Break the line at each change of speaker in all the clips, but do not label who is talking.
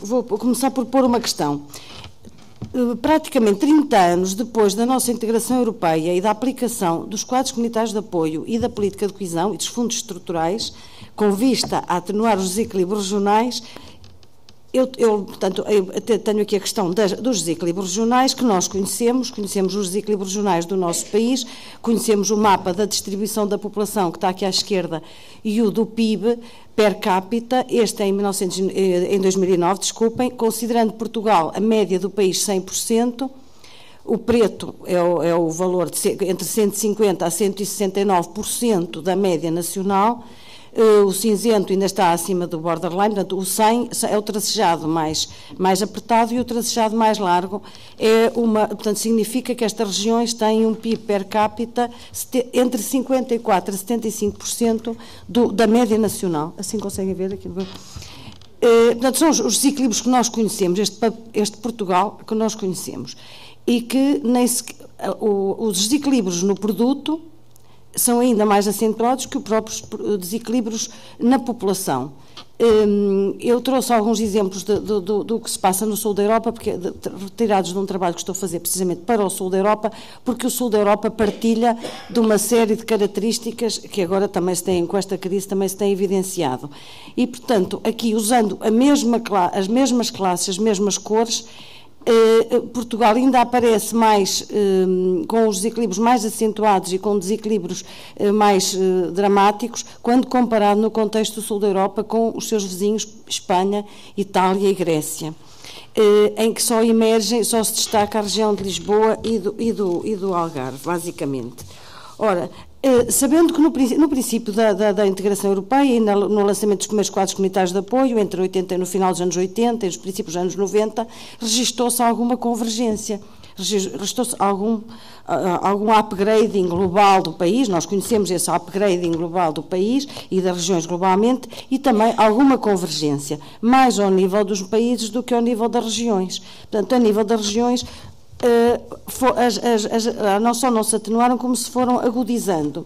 vou começar por pôr uma questão. Eh, praticamente 30 anos depois da nossa integração europeia e da aplicação dos quadros comunitários de apoio e da política de coesão e dos fundos estruturais, com vista a atenuar os desequilíbrios regionais, eu, eu, portanto, eu tenho aqui a questão das, dos desequilíbrios regionais que nós conhecemos, conhecemos os desequilíbrios regionais do nosso país, conhecemos o mapa da distribuição da população que está aqui à esquerda e o do PIB per capita, este é em, 1900, eh, em 2009, desculpem, considerando Portugal a média do país 100%, o preto é o, é o valor de entre 150% a 169% da média nacional, o cinzento ainda está acima do borderline, portanto, o 100 é o tracejado mais, mais apertado e o tracejado mais largo é uma, portanto, significa que estas regiões têm um PIB per capita entre 54% e 75% do, da média nacional. Assim conseguem ver aqui? Uh, portanto, são os, os desequilíbrios que nós conhecemos, este, este Portugal que nós conhecemos, e que nem se, uh, os desequilíbrios no produto são ainda mais acentuados que os próprios desequilíbrios na população. Hum, eu trouxe alguns exemplos de, do que se passa no sul da Europa, porque, retirados de um trabalho que estou a fazer precisamente para o sul da Europa, porque o sul da Europa partilha de uma série de características que agora também se têm, com esta crise, também se têm evidenciado. E, portanto, aqui usando mesma, as mesmas classes, as mesmas cores, Portugal ainda aparece mais eh, com os desequilíbrios mais acentuados e com desequilíbrios mais dramáticos quando comparado no contexto do sul da Europa com os seus vizinhos Espanha, Itália e Grécia. Em que só emergem, só se destaca a região de Lisboa e do, e do, e do Algarve, basicamente. Ora, eh, sabendo que no, no princípio da, da, da, integração europeia e no, no lançamento dos primeiros quadros comunitários de apoio, entre 80, no final dos anos 80 e nos princípios dos anos 90, registou-se alguma convergência, registou-se algum, uh, algum upgrading global do país, nós conhecemos esse upgrading global do país e das regiões globalmente, e também alguma convergência, mais ao nível dos países do que ao nível das regiões. Portanto, a nível das regiões, eh, as, as, as, não só não se atenuaram, como se foram agudizando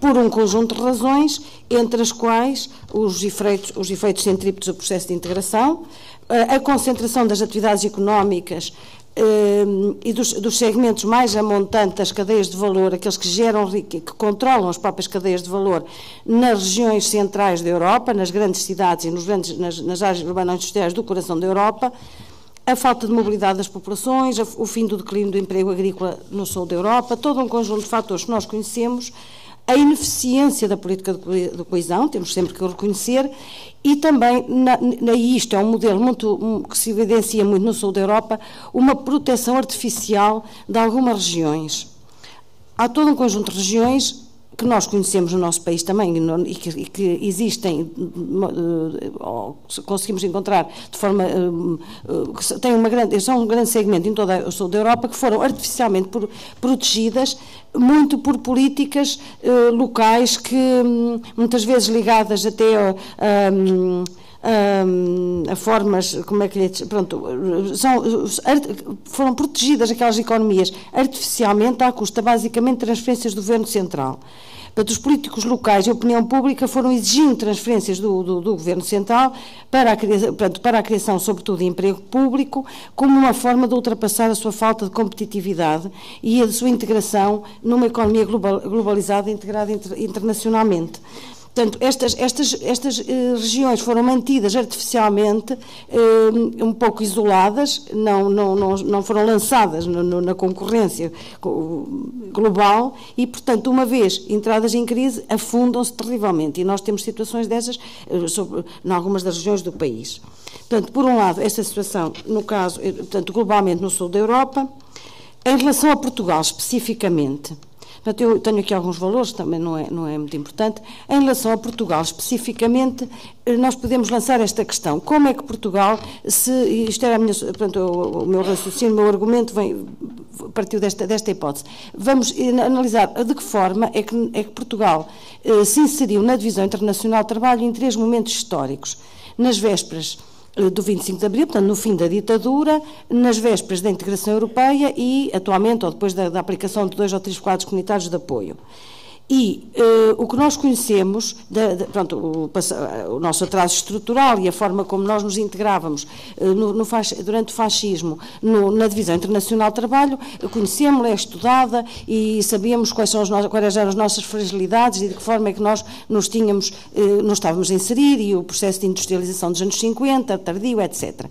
por um conjunto de razões, entre as quais os efeitos, os efeitos centrípetos do processo de integração, eh, a concentração das atividades económicas eh, e dos, dos, segmentos mais amontantes das cadeias de valor, aqueles que geram, que controlam as próprias cadeias de valor nas regiões centrais da Europa, nas grandes cidades e nos grandes, nas, nas áreas urbanas industriais do coração da Europa, a falta de mobilidade das populações, o fim do declínio do emprego agrícola no sul da Europa, todo um conjunto de fatores que nós conhecemos, a ineficiência da política de coesão, temos sempre que reconhecer, e também, na, na, isto é um modelo muito, que se evidencia muito no sul da Europa, uma proteção artificial de algumas regiões. Há todo um conjunto de regiões que nós conhecemos no nosso país também e que, e que existem, eh, conseguimos encontrar de forma, eh, que tem uma grande, são um grande segmento em toda o sul da Europa, que foram artificialmente protegidas muito por políticas eh, locais que hum, muitas vezes ligadas até a, a, a formas, como é que lhe pronto, são, foram protegidas aquelas economias artificialmente à custa basicamente de transferências do governo central. Portanto, os políticos locais e a opinião pública foram exigindo transferências do, do, do Governo Central para a, criação, portanto, para a criação, sobretudo, de emprego público, como uma forma de ultrapassar a sua falta de competitividade e a sua integração numa economia global, globalizada e integrada inter, internacionalmente. Portanto, estas, estas, estas eh, regiões foram mantidas artificialmente eh, um pouco isoladas, não, não, não, não foram lançadas na concorrência global e, portanto, uma vez entradas em crise, afundam-se terrivelmente. E nós temos situações dessas eh, sobre, em algumas das regiões do país. Portanto, por um lado, esta situação, no caso, portanto, globalmente no sul da Europa, em relação a Portugal especificamente, Portanto, eu tenho aqui alguns valores, também não é, não é muito importante. Em relação a Portugal, especificamente, eh, nós podemos lançar esta questão. Como é que Portugal, se isto era minha, portanto, o, meu raciocínio, o meu argumento vem, partiu desta, desta hipótese. Vamos analisar de que forma é que, é que Portugal eh, se inseriu na Divisão Internacional de Trabalho em três momentos históricos. Nas vésperas do 25 de Abril, portanto, no fim da ditadura, nas vésperas da integração europeia e, atualmente, ou depois da, da aplicação de dois ou três quadros comunitários de apoio. E uh, o que nós conhecemos, de, de, pronto, o, o, nosso atraso estrutural e a forma como nós nos integrávamos uh, no, no durante o fascismo no, na Divisão Internacional de Trabalho, conhecemos-la, é estudada e sabíamos quais, são as quais eram as nossas fragilidades e de que forma é que nós nos tínhamos, uh, nos estávamos a inserir e o processo de industrialização dos anos 50, tardio, etc.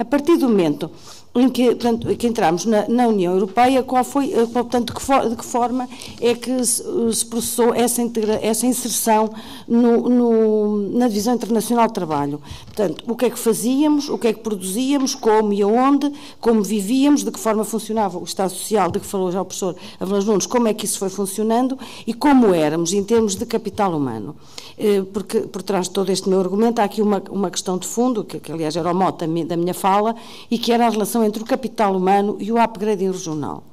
A partir do momento em que, portanto, que entramos na, na, União Europeia, qual foi, eh, portanto, de que, for, de que forma é que se, se processou essa, integra, essa inserção no, no, na Divisão Internacional de Trabalho. Portanto, o que é que fazíamos, o que é que produzíamos, como e aonde, como vivíamos, de que forma funcionava o Estado Social, de que falou já o professor Avalas Nunes, como é que isso foi funcionando e como éramos em termos de capital humano. Eh, porque por trás de todo este meu argumento há aqui uma, uma questão de fundo, que, que aliás era o mote da minha fala, e que era a relação entre o capital humano e o upgrading regional.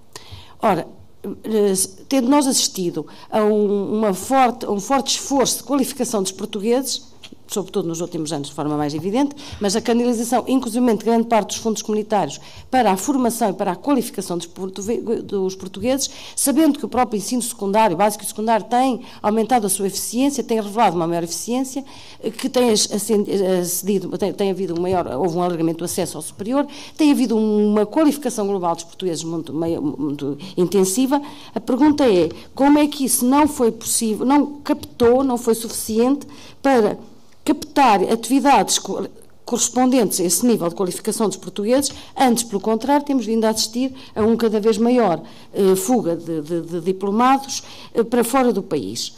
Ora, eh, tendo nós assistido a um, forte, um forte esforço de qualificação dos portugueses, sobretudo nos últimos anos de forma mais evidente, mas a canalização, inclusive de grande parte dos fundos comunitários, para a formação e para a qualificação dos, portugueses, sabendo que o próprio ensino secundário, básico e secundário, tem aumentado a sua eficiência, tem revelado uma maior eficiência, que tem acedido, tem, tem havido um maior, houve um alargamento do acesso ao superior, tem havido uma qualificação global dos portugueses muito, muito intensiva. A pergunta é, como é que isso não foi possível, não captou, não foi suficiente para captar atividades correspondentes a esse nível de qualificação dos portugueses, antes, pelo contrário, temos vindo a assistir a um cada vez maior eh, fuga de, de, de diplomados eh, para fora do país.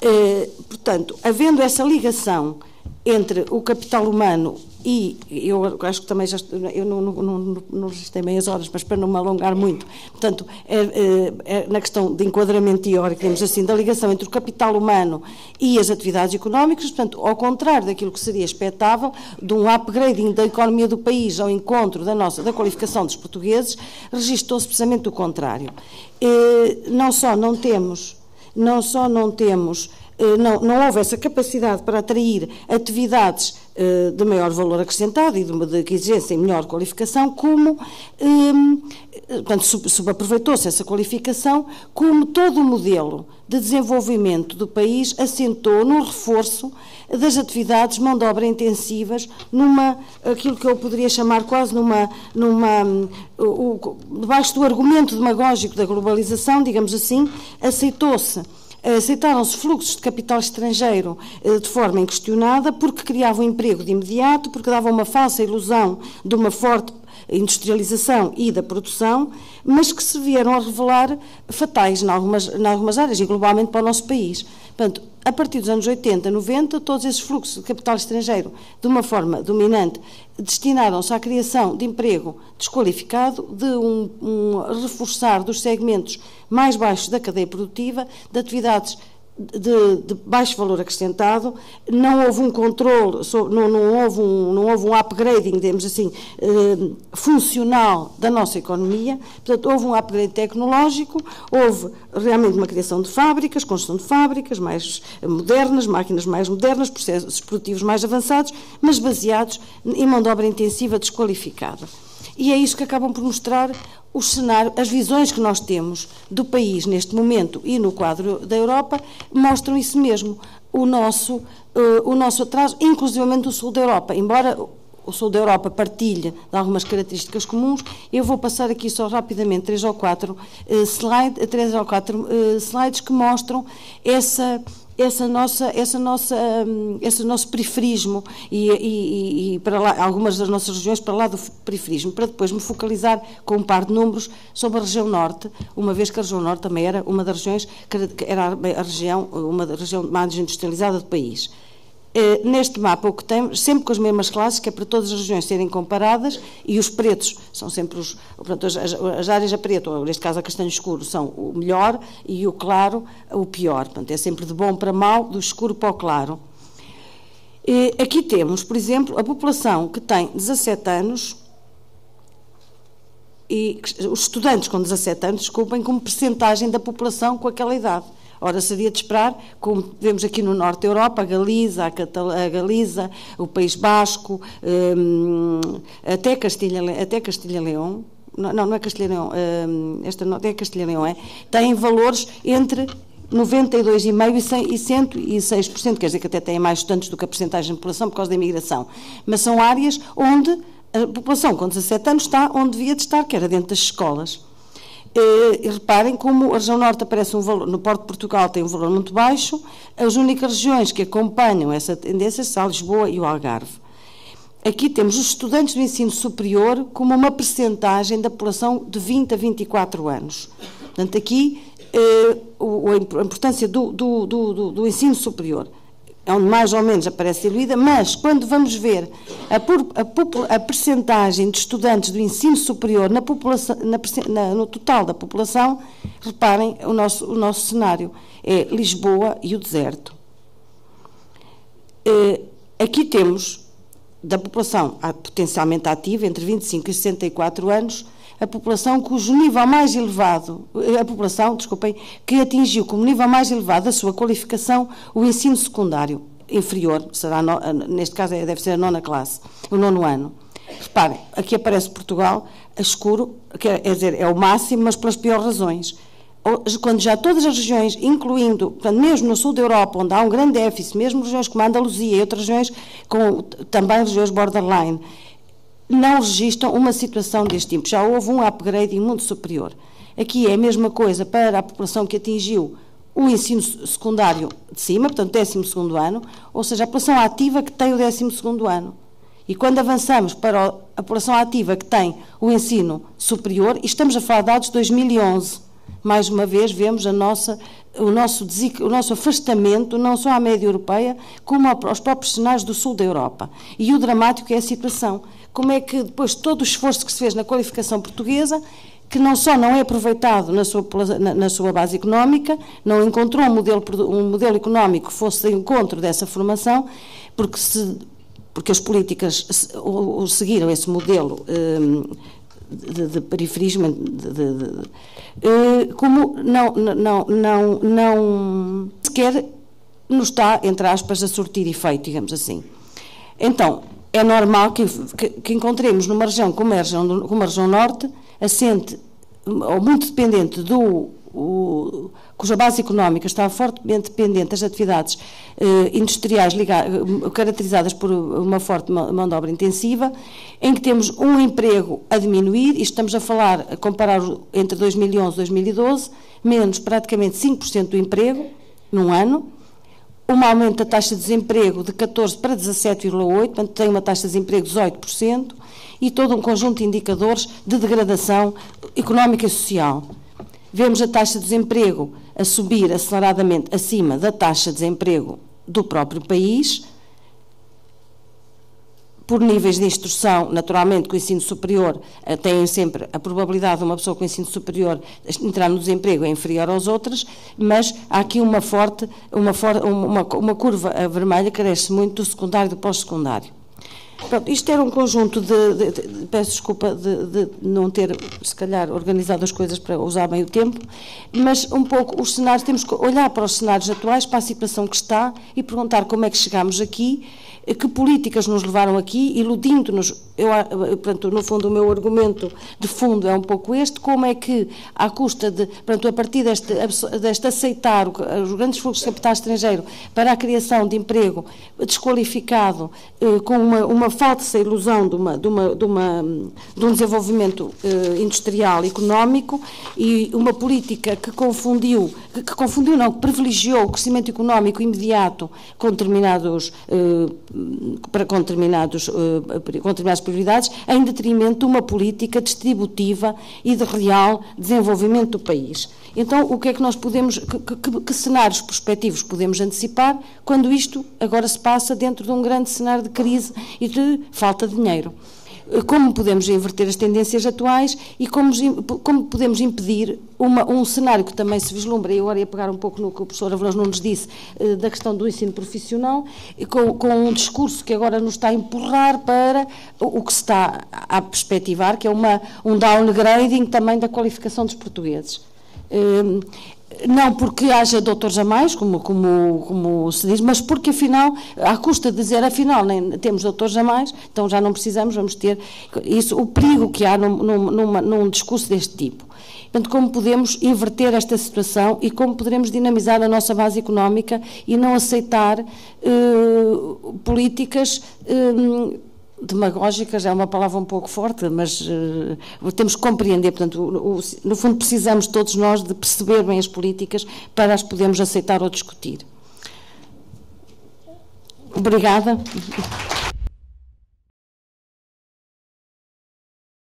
Eh, portanto, havendo essa ligação entre o capital humano e eu acho que também já eu não, não, não, não registrei meias horas, mas para não me alongar muito, portanto, é, é, é, na questão de enquadramento teórico, digamos assim, da ligação entre o capital humano e as atividades económicas, portanto, ao contrário daquilo que seria expectável, de um upgrading da economia do país ao encontro da nossa, da qualificação dos portugueses, registrou-se precisamente o contrário. não só não temos, não só não temos eh, não, não houve essa capacidade para atrair atividades eh, de maior valor acrescentado e de, de que exigissem melhor qualificação, como, eh, portanto, subaproveitou-se essa qualificação, como todo o modelo de desenvolvimento do país assentou no reforço das atividades mão de obra intensivas, numa, aquilo que eu poderia chamar quase numa, numa o, debaixo do argumento demagógico da globalização, digamos assim, aceitou-se aceitaram-se fluxos de capital estrangeiro eh, de forma inquestionada, porque criavam emprego de imediato, porque davam uma falsa ilusão de uma forte industrialização e da produção, mas que se vieram a revelar fatais em algumas, em algumas áreas e globalmente para o nosso país. Portanto, a partir dos anos 80, 90, todos esses fluxos de capital estrangeiro, de uma forma dominante, destinaram-se à criação de emprego desqualificado, de um, um reforçar dos segmentos mais baixos da cadeia produtiva, de atividades de, de, baixo valor acrescentado, não houve um controle, não, não, houve um, não houve um upgrading, digamos assim, eh, funcional da nossa economia, portanto, houve um upgrade tecnológico, houve realmente uma criação de fábricas, construção de fábricas mais modernas, máquinas mais modernas, processos produtivos mais avançados, mas baseados em mão de obra intensiva desqualificada. E é isso que acabam por mostrar o cenário, as visões que nós temos do país neste momento e no quadro da Europa mostram isso mesmo, o nosso, uh, o nosso atraso, inclusivamente o sul da Europa. Embora o sul da Europa partilhe de algumas características comuns, eu vou passar aqui só rapidamente três ou quatro, uh, slide, três ou quatro uh, slides que mostram essa essa nossa, essa nossa, hum, esse nosso periferismo e, e, e, para lá, algumas das nossas regiões para lá do periferismo, para depois me focalizar com um par de números sobre a região norte, uma vez que a região norte também era uma das regiões, que era a região, uma região mais industrializada do país. Eh, neste mapa o que temos, sempre com as mesmas classes, que é para todas as regiões serem comparadas, e os pretos são sempre os, as, as, áreas a preto, ou neste caso a castanho escuro, são o melhor e o claro o pior. Portanto, é sempre de bom para mau, do escuro para o claro. E aqui temos, por exemplo, a população que tem 17 anos, e os estudantes com 17 anos, desculpem, como percentagem da população com aquela idade. Ora, seria de esperar, como vemos aqui no Norte da Europa, a Galiza, a, Catal a Galiza, o País Basco, um, até Castilha-Leão, até Castilha não, não é Castilha-Leão, um, esta não, é Castilha-Leão, é, têm valores entre 92,5% e 106%, quer dizer que até têm mais estudantes do que a porcentagem da população por causa da imigração. Mas são áreas onde a população com 17 anos está onde devia de estar, que era dentro das escolas. E, reparem como a região norte aparece um valor, no Porto de Portugal tem um valor muito baixo, as únicas regiões que acompanham essa tendência são Lisboa e o Algarve. Aqui temos os estudantes do ensino superior como uma percentagem da população de 20 a 24 anos. Portanto, aqui eh, a importância do, do, do, do, ensino superior é onde mais ou menos aparece diluída, mas quando vamos ver a, a, a percentagem de estudantes do ensino superior na população, na, na, no total da população, reparem o nosso, o nosso cenário é Lisboa e o deserto. Eh, aqui temos da população potencialmente ativa, entre 25 e 64 anos, a população cujo nível mais elevado, a população, desculpem, que atingiu como nível mais elevado a sua qualificação o ensino secundário inferior, será no, neste caso é, deve ser a nona classe, o nono ano. Reparem, aqui aparece Portugal a escuro, quer dizer, é o máximo, mas pelas piores razões quando já todas as regiões, incluindo, portanto, mesmo no sul da Europa, onde há um grande déficit, mesmo regiões como a Andaluzia e outras regiões, com também regiões borderline, não registram uma situação deste tipo. Já houve um upgrade muito superior. Aqui é a mesma coisa para a população que atingiu o ensino secundário de cima, portanto, 12 ano, ou seja, a população ativa que tem o 12 ano. E quando avançamos para a população ativa que tem o ensino superior, estamos a falar de dados de 2011, mais uma vez vemos a nossa, o, nosso, o nosso afastamento, não só à média europeia, como aos próprios cenários do sul da Europa. E o dramático é a situação. Como é que, depois de todo o esforço que se fez na qualificação portuguesa, que não só não é aproveitado na sua, na, na sua base económica, não encontrou um modelo, um modelo económico que fosse de encontro dessa formação, porque, se, porque as políticas o, o seguiram esse modelo hum, de, de periferismo, de, de, eh, como não, não, não, não sequer nos está, entre aspas, a surtir efeito, digamos assim. Então, é normal que, que, que encontremos numa região como a região, como a região norte, assente, ou muito dependente do o, cuja base económica está fortemente dependente das atividades eh, industriais eh, caracterizadas por uma forte mão de obra intensiva, em que temos um emprego a diminuir, e estamos a falar, a comparar entre 2011 e 2012, menos praticamente 5% do emprego num ano, um aumento da taxa de desemprego de 14% para 17,8%, portanto tem uma taxa de desemprego de 18%, e todo um conjunto de indicadores de degradação económica e social. Vemos a taxa de desemprego a subir aceleradamente acima da taxa de desemprego do próprio país, por níveis de instrução, naturalmente, com o ensino superior, eh, têm sempre a probabilidade de uma pessoa com ensino superior entrar no desemprego é inferior aos outros, mas há aqui uma forte, uma, uma, uma curva vermelha que cresce muito do secundário e do pós-secundário. Pronto, isto era um conjunto de, de, de peço desculpa de, de, não ter, se calhar, organizado as coisas para usar bem o tempo, mas um pouco os cenários, temos que olhar para os cenários atuais, para a situação que está e perguntar como é que chegámos aqui que políticas nos levaram aqui, iludindo-nos, eu, portanto, no fundo o meu argumento de fundo é um pouco este, como é que, à custa de, portanto, a partir deste, deste aceitar os grandes fluxos de capital estrangeiro para a criação de emprego desqualificado, eh, com uma, uma falsa ilusão de, uma, de, uma, de, uma, de um desenvolvimento eh, industrial económico e uma política que confundiu, que, que confundiu não, que privilegiou o crescimento económico imediato com determinados eh, para com, determinados, uh, com determinadas prioridades, em detrimento de uma política distributiva e de real desenvolvimento do país. Então, o que é que nós podemos, que, que, que, cenários prospectivos podemos antecipar quando isto agora se passa dentro de um grande cenário de crise e de falta de dinheiro? Como podemos inverter as tendências atuais e como, como podemos impedir uma, um cenário que também se vislumbra, e agora ia pegar um pouco no que o professor Avalos não nos disse, eh, da questão do ensino profissional, com, com, um discurso que agora nos está a empurrar para o que se está a perspectivar, que é uma, um downgrading também da qualificação dos portugueses. Eh, não porque haja doutores a mais, como, como, como se diz, mas porque afinal, à custa de dizer afinal nem temos doutores a mais, então já não precisamos, vamos ter isso, o perigo que há num, num, num discurso deste tipo. portanto, como podemos inverter esta situação e como poderemos dinamizar a nossa base económica e não aceitar uh, políticas uh, demagógicas é uma palavra um pouco forte, mas uh, temos que compreender, portanto, o, o, no fundo precisamos todos nós de perceber bem as políticas para as podermos aceitar ou discutir. Obrigada.